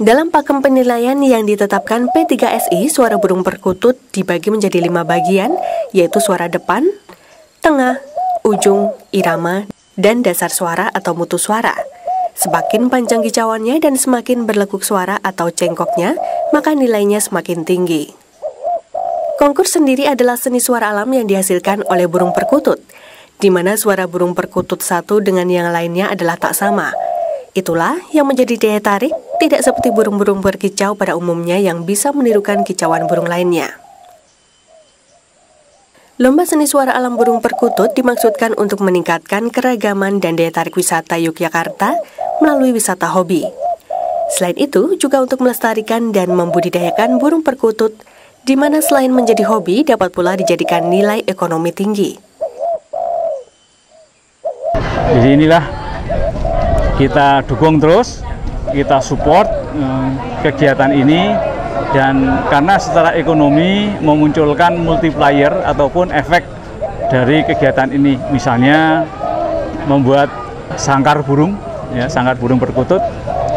Dalam pakem penilaian yang ditetapkan P3SI, suara burung perkutut dibagi menjadi lima bagian, yaitu suara depan, tengah, ujung, irama, dan dasar suara atau mutu suara. Semakin panjang kicauannya dan semakin berlekuk suara atau cengkoknya, maka nilainya semakin tinggi. Konkurs sendiri adalah seni suara alam yang dihasilkan oleh burung perkutut, di mana suara burung perkutut satu dengan yang lainnya adalah tak sama. Itulah yang menjadi daya tarik tidak seperti burung-burung berkicau pada umumnya yang bisa menirukan kicauan burung lainnya. Lomba seni suara alam burung perkutut dimaksudkan untuk meningkatkan keragaman dan daya tarik wisata Yogyakarta melalui wisata hobi. Selain itu, juga untuk melestarikan dan membudidayakan burung perkutut, di mana selain menjadi hobi dapat pula dijadikan nilai ekonomi tinggi. Jadi inilah kita dukung terus kita support eh, kegiatan ini. Dan karena secara ekonomi memunculkan multiplier ataupun efek dari kegiatan ini. Misalnya membuat sangkar burung ya sangkar burung perkutut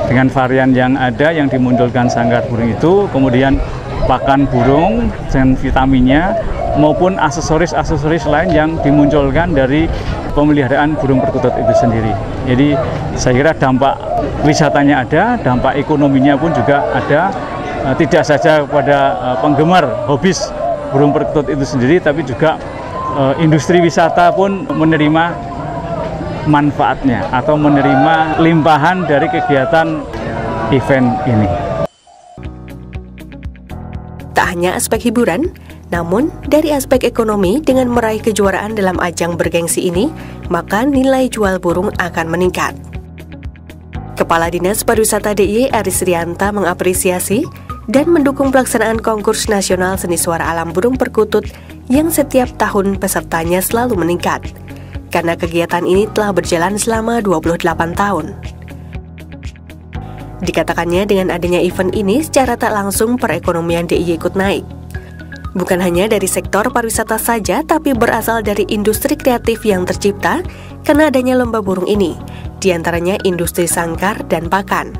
dengan varian yang ada yang dimunculkan sangkar burung itu. Kemudian pakan burung dengan vitaminnya maupun aksesoris-aksesoris lain yang dimunculkan dari pemeliharaan burung perkutut itu sendiri. Jadi saya kira dampak wisatanya ada, dampak ekonominya pun juga ada, eh, tidak saja kepada eh, penggemar hobis burung perkutut itu sendiri, tapi juga eh, industri wisata pun menerima manfaatnya atau menerima limpahan dari kegiatan event ini. Hanya aspek hiburan, namun, dari aspek ekonomi, dengan meraih kejuaraan dalam ajang bergengsi ini, maka nilai jual burung akan meningkat. Kepala Dinas Pariwisata DIY Aris Rianta mengapresiasi dan mendukung pelaksanaan konkurs nasional seni suara alam burung perkutut yang setiap tahun pesertanya selalu meningkat, karena kegiatan ini telah berjalan selama 28 tahun. Dikatakannya dengan adanya event ini secara tak langsung perekonomian DIY ikut naik. Bukan hanya dari sektor pariwisata saja, tapi berasal dari industri kreatif yang tercipta karena adanya lomba burung ini, di antaranya industri sangkar dan pakan.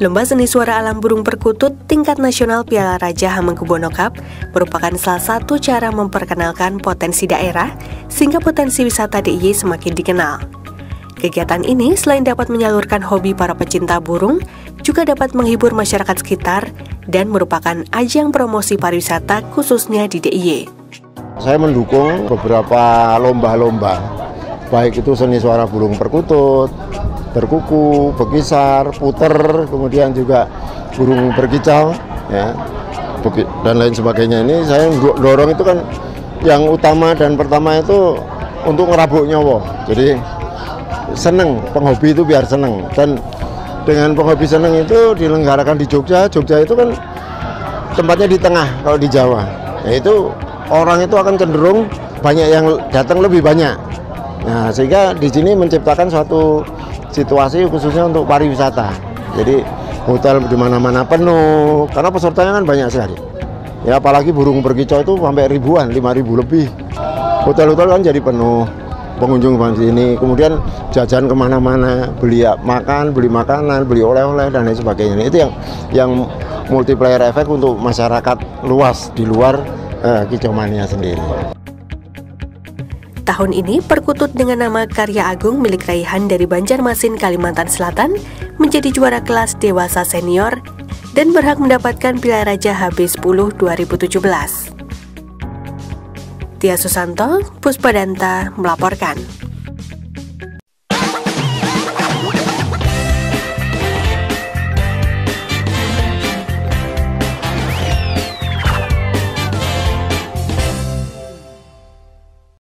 Lomba seni suara alam burung perkutut tingkat nasional Piala Raja Hamengkubuwono Cup merupakan salah satu cara memperkenalkan potensi daerah sehingga potensi wisata DIY semakin dikenal. Kegiatan ini selain dapat menyalurkan hobi para pecinta burung, juga dapat menghibur masyarakat sekitar dan merupakan ajang promosi pariwisata khususnya di DIY. Saya mendukung beberapa lomba-lomba, baik itu seni suara burung perkutut, berkuku, berkisar, puter, kemudian juga burung berkicau, ya, dan lain sebagainya. Ini saya dorong itu kan yang utama dan pertama itu untuk ngerabuk nyawa. Jadi seneng, penghobi itu biar seneng dan dengan penghobi seneng itu dilenggarakan di Jogja. Jogja itu kan tempatnya di tengah kalau di Jawa. Nah, itu orang itu akan cenderung banyak yang datang lebih banyak. Nah, sehingga di sini menciptakan suatu situasi khususnya untuk pariwisata. Jadi hotel di mana-mana penuh karena pesertanya kan banyak sekali. Ya apalagi burung berkicau itu sampai ribuan, lima ribu lebih. Hotel-hotel kan jadi penuh pengunjung bang sini kemudian jajan ke mana-mana beli makan beli makanan beli oleh-oleh dan lain sebagainya itu yang yang multiplier efek untuk masyarakat luas di luar uh, kicau mania sendiri. Tahun ini, perkutut dengan nama Karya Agung milik Raihan dari Banjarmasin, Kalimantan Selatan menjadi juara kelas dewasa senior dan berhak mendapatkan Piala Raja HB10 2017. Tia Susanto, Puspadanta melaporkan.